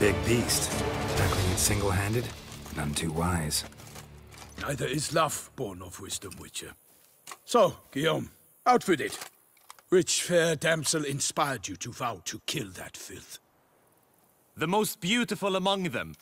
big beast. Tackling it single-handed? None too wise. Neither is love born of wisdom, Witcher. So, Guillaume, out with it. Which fair damsel inspired you to vow to kill that filth? The most beautiful among them,